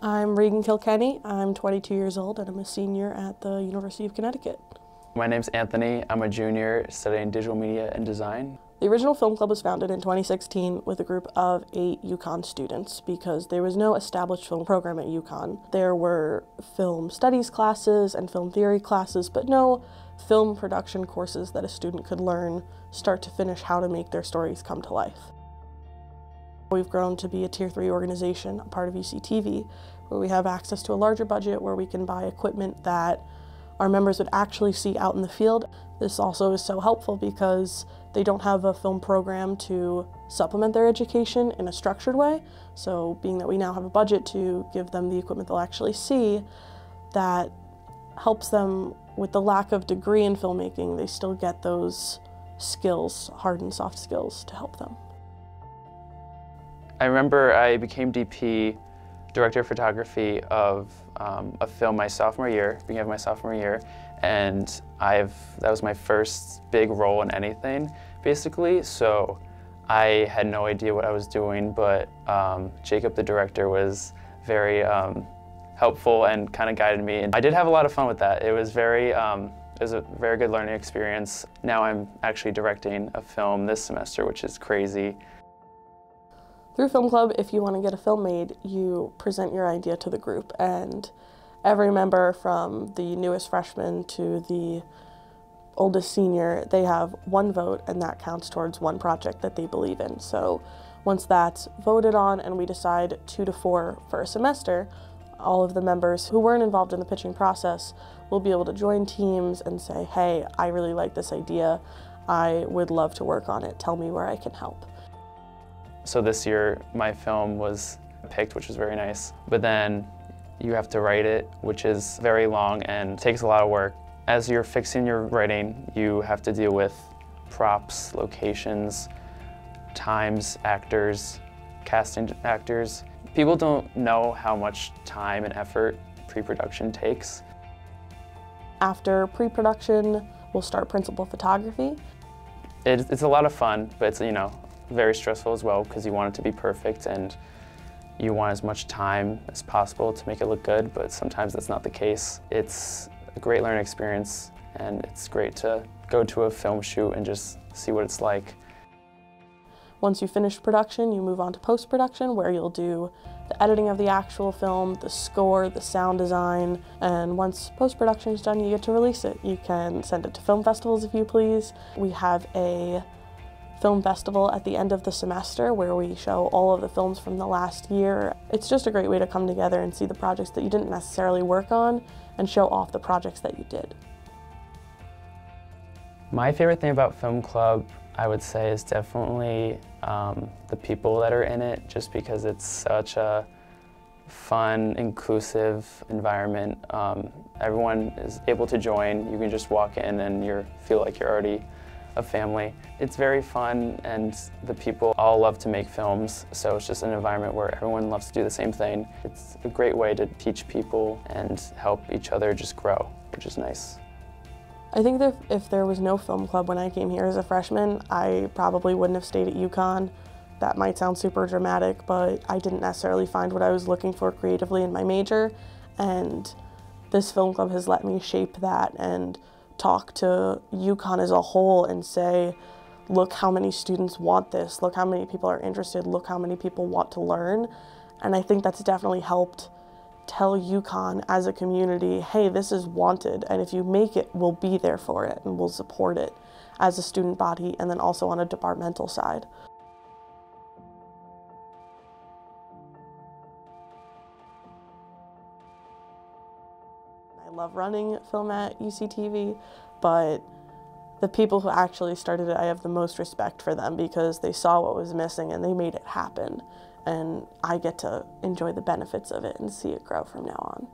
I'm Regan Kilkenny. I'm 22 years old and I'm a senior at the University of Connecticut. My name's Anthony. I'm a junior studying digital media and design. The original film club was founded in 2016 with a group of eight UConn students because there was no established film program at UConn. There were film studies classes and film theory classes, but no film production courses that a student could learn start to finish how to make their stories come to life. We've grown to be a Tier 3 organization, a part of UCTV, where we have access to a larger budget where we can buy equipment that our members would actually see out in the field. This also is so helpful because they don't have a film program to supplement their education in a structured way. So being that we now have a budget to give them the equipment they'll actually see, that helps them with the lack of degree in filmmaking, they still get those skills, hard and soft skills to help them. I remember I became DP, director of photography of um, a film my sophomore year, beginning of my sophomore year, and I've that was my first big role in anything, basically. So I had no idea what I was doing, but um, Jacob, the director, was very um, helpful and kind of guided me. And I did have a lot of fun with that. It was very um, it was a very good learning experience. Now I'm actually directing a film this semester, which is crazy. Through Film Club, if you want to get a film made, you present your idea to the group, and every member from the newest freshman to the oldest senior, they have one vote, and that counts towards one project that they believe in. So once that's voted on and we decide two to four for a semester, all of the members who weren't involved in the pitching process will be able to join teams and say, hey, I really like this idea. I would love to work on it. Tell me where I can help. So this year my film was picked, which was very nice. But then you have to write it, which is very long and takes a lot of work. As you're fixing your writing, you have to deal with props, locations, times, actors, casting actors. People don't know how much time and effort pre-production takes. After pre-production, we'll start principal photography. it's a lot of fun, but it's, you know, very stressful as well because you want it to be perfect and you want as much time as possible to make it look good, but sometimes that's not the case. It's a great learning experience and it's great to go to a film shoot and just see what it's like. Once you finish production, you move on to post-production where you'll do the editing of the actual film, the score, the sound design, and once post-production is done, you get to release it. You can send it to film festivals if you please. We have a film festival at the end of the semester where we show all of the films from the last year. It's just a great way to come together and see the projects that you didn't necessarily work on and show off the projects that you did. My favorite thing about Film Club, I would say, is definitely um, the people that are in it, just because it's such a fun, inclusive environment. Um, everyone is able to join. You can just walk in and you feel like you're already a family. It's very fun and the people all love to make films, so it's just an environment where everyone loves to do the same thing. It's a great way to teach people and help each other just grow, which is nice. I think that if there was no film club when I came here as a freshman, I probably wouldn't have stayed at UConn. That might sound super dramatic, but I didn't necessarily find what I was looking for creatively in my major, and this film club has let me shape that and talk to UConn as a whole and say, look how many students want this, look how many people are interested, look how many people want to learn. And I think that's definitely helped tell UConn as a community, hey, this is wanted, and if you make it, we'll be there for it and we'll support it as a student body and then also on a departmental side. I love running film at UCTV, but the people who actually started it, I have the most respect for them because they saw what was missing and they made it happen. And I get to enjoy the benefits of it and see it grow from now on.